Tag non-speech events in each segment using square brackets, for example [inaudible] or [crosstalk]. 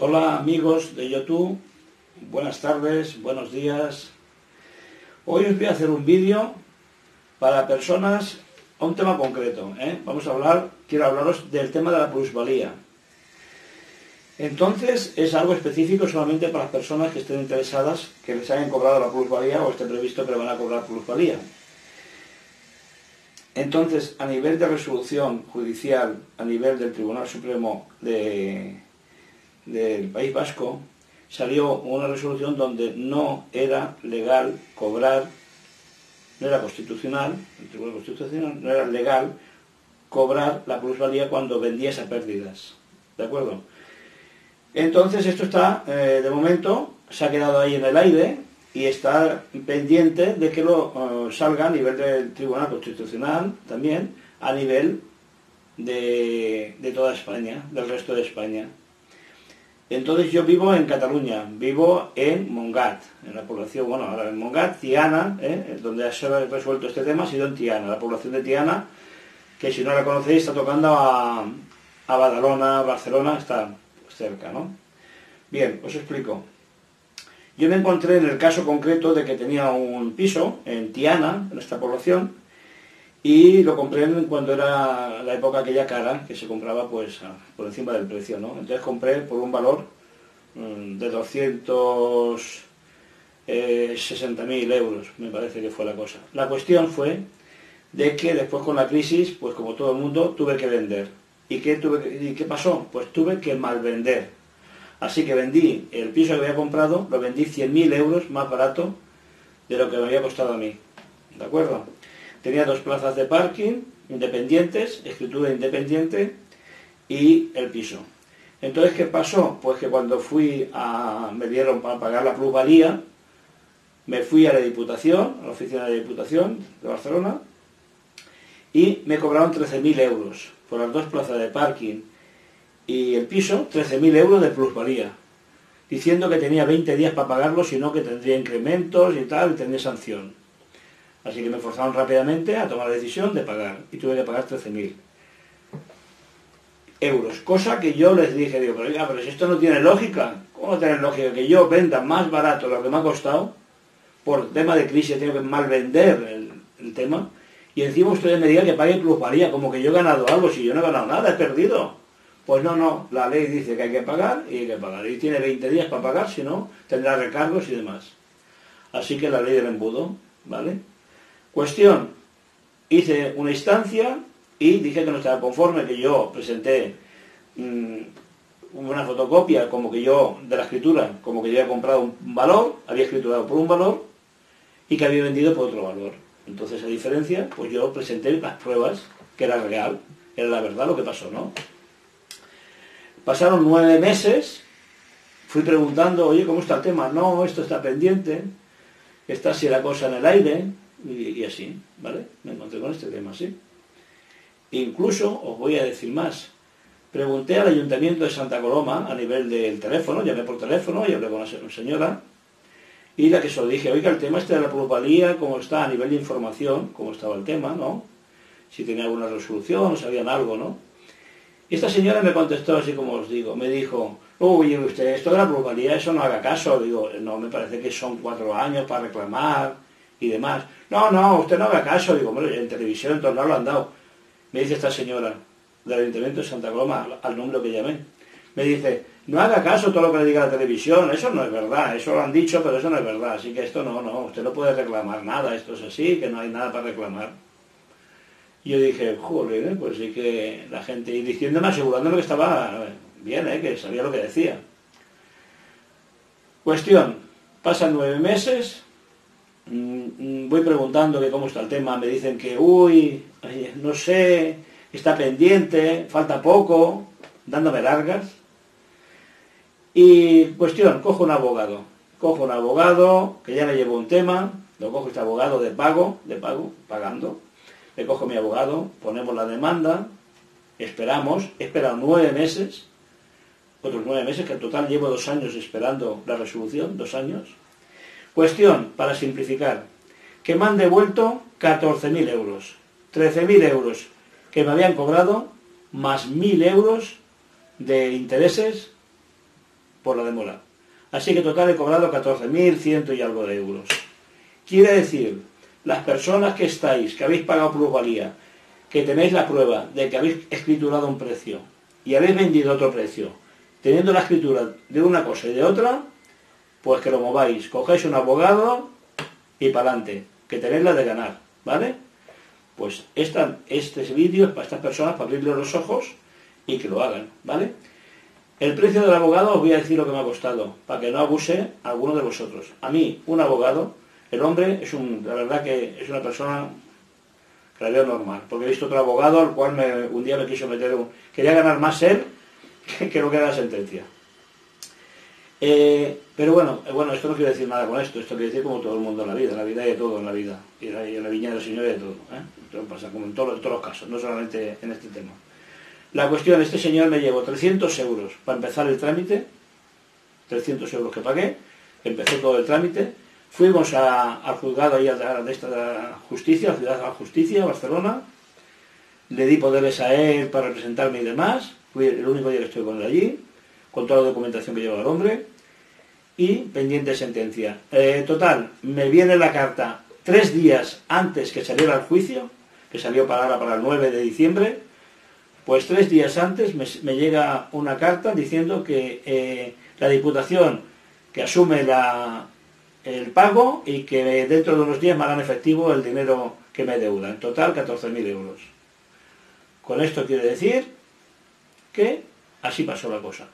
Hola amigos de YouTube, buenas tardes, buenos días. Hoy os voy a hacer un vídeo para personas a un tema concreto. ¿eh? Vamos a hablar, quiero hablaros del tema de la plusvalía. Entonces es algo específico solamente para las personas que estén interesadas, que les hayan cobrado la plusvalía o esté previsto que le van a cobrar plusvalía. Entonces, a nivel de resolución judicial, a nivel del Tribunal Supremo de, del País Vasco, salió una resolución donde no era legal cobrar, no era constitucional, el Tribunal Constitucional no era legal cobrar la plusvalía cuando vendías a pérdidas. ¿De acuerdo? Entonces esto está, eh, de momento, se ha quedado ahí en el aire y está pendiente de que lo eh, salga a nivel del Tribunal Constitucional también, a nivel de, de, toda España, del resto de España. Entonces yo vivo en Cataluña, vivo en Mongat, en la población, bueno, ahora en Mongat, Tiana, ¿eh? donde se ha resuelto este tema ha sido en Tiana, la población de Tiana, que si no la conocéis está tocando a, a Badalona, Barcelona, está cerca, ¿no? Bien, os explico. Yo me encontré en el caso concreto de que tenía un piso en Tiana, en esta población, y lo compré cuando era la época aquella cara, que se compraba pues por encima del precio, ¿no? Entonces compré por un valor mm, de 260.000 euros, me parece que fue la cosa. La cuestión fue de que después con la crisis, pues como todo el mundo, tuve que vender. ¿Y qué, tuve, ¿Y qué pasó? Pues tuve que malvender. Así que vendí el piso que había comprado, lo vendí 100.000 euros más barato de lo que me había costado a mí. ¿De acuerdo? Tenía dos plazas de parking independientes, escritura independiente y el piso. Entonces, ¿qué pasó? Pues que cuando fui a... me dieron para pagar la plusvalía, me fui a la Diputación, a la oficina de Diputación de Barcelona, y me cobraron 13.000 euros por las dos plazas de parking y el piso, 13.000 euros de plusvalía, diciendo que tenía 20 días para pagarlo, sino que tendría incrementos y tal, y tendría sanción. Así que me forzaron rápidamente a tomar la decisión de pagar, y tuve que pagar 13.000 euros, cosa que yo les dije, digo, pero, pero si esto no tiene lógica, ¿cómo no tiene lógica que yo venda más barato lo que me ha costado, por tema de crisis tengo que mal vender el, el tema, y encima ustedes me digan que pague plusvalía, como que yo he ganado algo, si yo no he ganado nada, he perdido. Pues no, no, la ley dice que hay que pagar y hay que pagar. Y tiene 20 días para pagar, si no, tendrá recargos y demás. Así que la ley del embudo, ¿vale? Cuestión, hice una instancia y dije que no estaba conforme, que yo presenté mmm, una fotocopia como que yo, de la escritura, como que yo había comprado un valor, había escriturado por un valor y que había vendido por otro valor. Entonces, a diferencia, pues yo presenté las pruebas que era real, era la verdad lo que pasó, ¿no? Pasaron nueve meses, fui preguntando, oye, ¿cómo está el tema? No, esto está pendiente, está así la cosa en el aire, y, así, ¿vale? Me encontré con este tema, sí. Incluso, os voy a decir más, pregunté al Ayuntamiento de Santa Coloma a nivel del teléfono, llamé por teléfono y hablé con la señora, y la que se lo dije, oiga, el tema este de la plusvalía, cómo está a nivel de información, cómo estaba el tema, ¿no? Si tenía alguna resolución, sabían algo, ¿no? Y esta señora me contestó así como os digo, me dijo, uy, usted, esto de la plusvalía, eso no haga caso. Digo, no, me parece que son cuatro años para reclamar y demás. No, no, usted no haga caso. Digo, bueno, en televisión en todos lados lo han dado. Me dice esta señora del Ayuntamiento de Santa Coloma, al número que llamé, me dice, no haga caso todo lo que le diga la televisión, eso no es verdad, eso lo han dicho, pero eso no es verdad, así que esto no, no, usted no puede reclamar nada, esto es así, que no hay nada para reclamar. Y yo dije, joder, ¿eh? pues sí que la gente, y diciéndome, asegurándome que estaba bien, ¿eh? que sabía lo que decía. Cuestión, pasan nueve meses, voy preguntando que cómo está el tema, me dicen que, uy, no sé, está pendiente, falta poco, dándome largas. Y cuestión, cojo un abogado, cojo un abogado que ya me llevó un tema, lo cojo este abogado de pago, de pago, pagando, le cojo mi abogado, ponemos la demanda, esperamos, he esperado nueve meses, otros nueve meses, que en total llevo dos años esperando la resolución, dos años. Cuestión, para simplificar, que me han devuelto 14.000 euros, 13.000 euros que me habían cobrado, más 1.000 euros de intereses por la demora. Así que total he cobrado 14.100 y algo de euros. Quiere decir, las personas que estáis, que habéis pagado plusvalía, que tenéis la prueba de que habéis escriturado un precio y habéis vendido otro precio, teniendo la escritura de una cosa y de otra, pues que lo mováis, cogéis un abogado y para adelante, que tenéis la de ganar, ¿vale? Pues este vídeo es para estas personas, para abrirle los ojos y que lo hagan, ¿vale? El precio del abogado os voy a decir lo que me ha costado, para que no abuse alguno de vosotros. A mí, un abogado, el hombre es un, la verdad que es una persona que normal, porque he visto otro abogado al cual un día me quiso meter un... Quería ganar más él [laughs] que, lo que era la sentencia. Eh, pero bueno, eh, bueno, esto no quiere decir nada con esto, esto quiere decir como todo el mundo en la vida, la vida hay de todo en la vida, y en la viña del Señor hay de todo. ¿eh? Pasa como en todos, los casos, no solamente en este tema. La cuestión, este señor me llevó 300 euros para empezar el trámite, 300 euros que pagué, empezó todo el trámite, fuimos al juzgado ahí de esta justicia, la ciudad de la justicia, Barcelona, le di poderes a él para representarme y demás, fui el único día que estoy con él allí, con toda la documentación que lleva el hombre, y pendiente sentencia. Eh, total, me viene la carta tres días antes que saliera el juicio, que salió para, para el 9 de diciembre, pues tres días antes me, llega una carta diciendo que eh, la Diputación que asume el pago y que dentro de unos días me harán efectivo el dinero que me deuda. En total 14.000 euros. Con esto quiere decir que así pasó la cosa.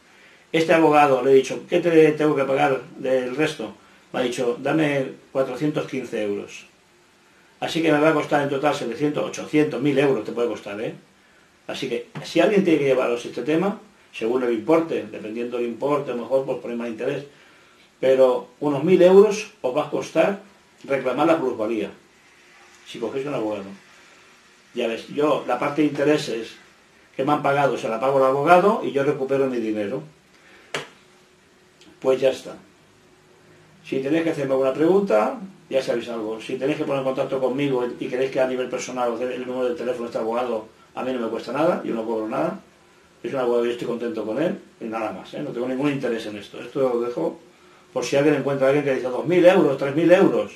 Este abogado le he dicho, ¿qué te tengo que pagar del resto? Me ha dicho, dame 415 euros. Así que me va a costar en total 700, 800, 1000 euros te puede costar, ¿eh? Así que si alguien tiene que llevaros este tema, según el importe, dependiendo del importe, mejor pues poner más interés, pero unos mil euros os va a costar reclamar la plusvalía, si cogéis un abogado. Ya ves, yo la parte de intereses que me han pagado se la pago al abogado y yo recupero mi dinero. Pues ya está. Si tenéis que hacerme alguna pregunta, ya sabéis algo. Si tenéis que poner en contacto conmigo y queréis que a nivel personal os dé el número de teléfono de este abogado, a mí no me cuesta nada, yo no cobro nada, es una abogado y estoy contento con él, y nada más, ¿eh? no tengo ningún interés en esto. Esto lo dejo por si alguien encuentra a alguien que dice 2.000 euros, 3.000 euros.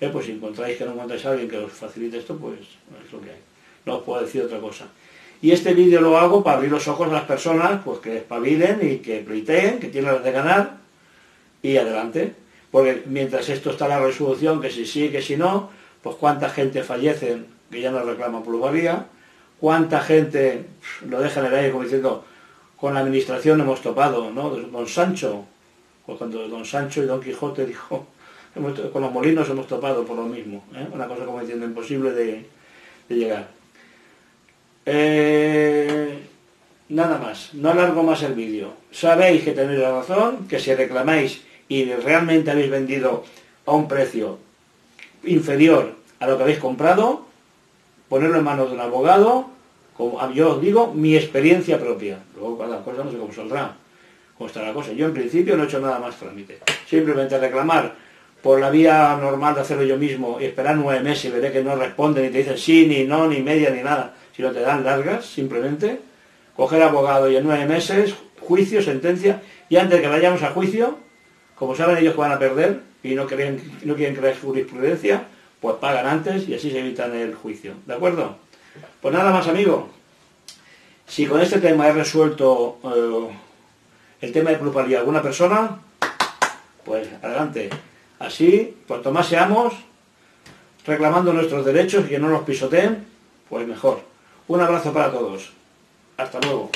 ¿eh? Pues si encontráis que no encontráis a alguien que os facilite esto, pues es lo que hay. No os puedo decir otra cosa. Y este vídeo lo hago para abrir los ojos a las personas pues que espabilen y que pleiteen, que tienen las de ganar, y adelante. Porque mientras esto está la resolución, que si sí, que si no, pues cuánta gente fallece que ya no reclama plusvalía, cuánta gente lo deja en el aire como diciendo, con la administración hemos topado, ¿no? Don Sancho, pues cuando Don Sancho y Don Quijote dijo, con los molinos hemos topado por lo mismo, ¿eh? una cosa como diciendo imposible de, llegar. Eh, nada más, no alargo más el vídeo. Sabéis que tenéis la razón, que si reclamáis y realmente habéis vendido a un precio inferior a lo que habéis comprado, ponerlo en manos de un abogado, como yo os digo, mi experiencia propia. Luego cada cosa no sé cómo saldrá, cómo está la cosa. Yo en principio no he hecho nada más trámite. Simplemente reclamar por la vía normal de hacerlo yo mismo y esperar nueve meses y veré que no responden y te dicen sí, ni no, ni media, ni nada, sino te dan largas, simplemente. Coger abogado y en nueve meses, juicio, sentencia, y antes que vayamos a juicio, como saben ellos que van a perder y no, quieren, no quieren crear jurisprudencia, pues pagan antes y así se evitan el juicio. ¿De acuerdo? Pues nada más, amigo. Si con este tema he resuelto eh, el tema de plusvalía de alguna persona, pues adelante. Así, cuanto más seamos reclamando nuestros derechos y que no nos pisoteen, pues mejor. Un abrazo para todos. Hasta luego.